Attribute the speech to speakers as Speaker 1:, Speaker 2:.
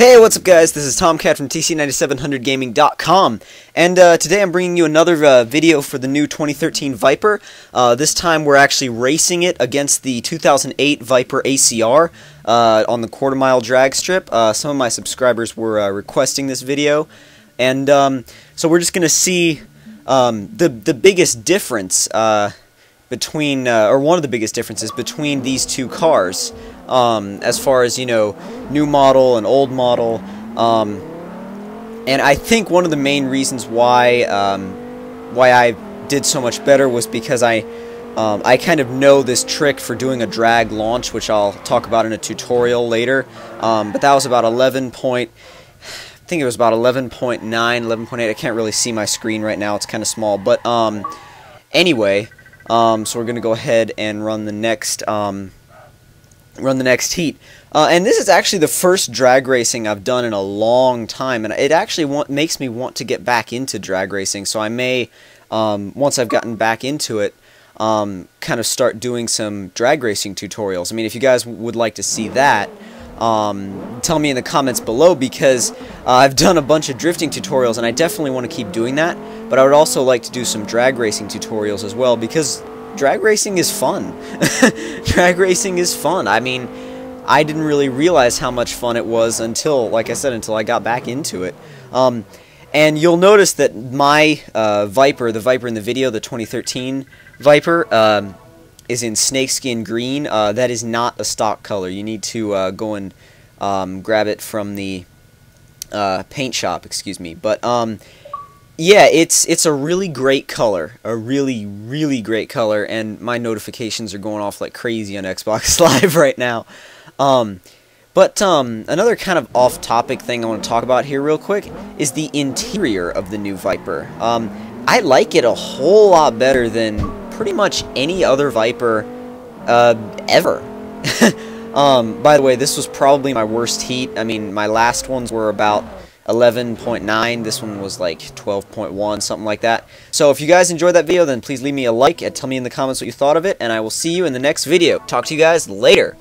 Speaker 1: Hey, what's up guys? This is Tomcat from TC9700Gaming.com, and uh, today I'm bringing you another uh, video for the new 2013 Viper. Uh, this time we're actually racing it against the 2008 Viper ACR uh, on the quarter mile drag strip. Uh, some of my subscribers were uh, requesting this video, and um, so we're just going to see um, the, the biggest difference between, or one of the biggest differences between these two cars um, as far as you know new model and old model. Um, and I think one of the main reasons why um, why I did so much better was because I um, I kind of know this trick for doing a drag launch which I'll talk about in a tutorial later. Um, but that was about 11 point I think it was about 11.9 11.8 I can't really see my screen right now. It's kind of small. But um, anyway um, so we're gonna go ahead and run the next run the next heat. Uh, and this is actually the first drag racing I've done in a long time, and it actually want, makes me want to get back into drag racing. So I may, um, once I've gotten back into it, um, kind of start doing some drag racing tutorials. I mean, if you guys would like to see that, um, tell me in the comments below because uh, I've done a bunch of drifting tutorials and I definitely want to keep doing that. But I would also like to do some drag racing tutorials as well because drag racing is fun. drag racing is fun. I mean, I didn't really realize how much fun it was until, like I said, until I got back into it. Um, and you'll notice that my uh, Viper, the Viper in the video, the 2013 Viper, um, is in snakeskin green. Uh, that is not a stock color. You need to uh, go and um, grab it from the uh, paint shop, excuse me. But um, yeah, it's it's a really great color, a really really great color, and my notifications are going off like crazy on Xbox Live right now. Um, but um, another kind of off-topic thing I want to talk about here real quick is the interior of the new Viper. Um, I like it a whole lot better than pretty much any other Viper uh, ever. um, by the way, this was probably my worst heat. I mean, my last ones were about 11.9. This one was like 12.1, something like that. So if you guys enjoyed that video, then please leave me a like and tell me in the comments what you thought of it, and I will see you in the next video. Talk to you guys later.